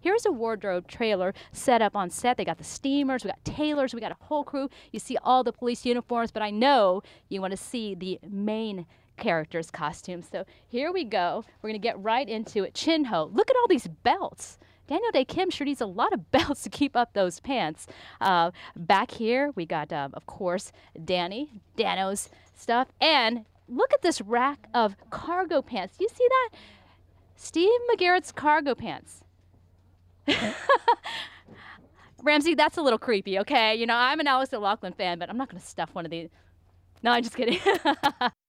here's a wardrobe trailer set up on set. They got the steamers, we got tailors, we got a whole crew. You see all the police uniforms, but I know you want to see the main characters' costume. So here we go. We're going to get right into it. Chin-Ho, look at all these belts. Daniel Dae Kim sure needs a lot of belts to keep up those pants. Uh, back here, we got, uh, of course, Danny, Danno's stuff. And look at this rack of cargo pants. You see that? Steve McGarrett's cargo pants. Ramsey, that's a little creepy, okay? You know, I'm an Alex O'Loughlin fan, but I'm not going to stuff one of these. No, I'm just kidding.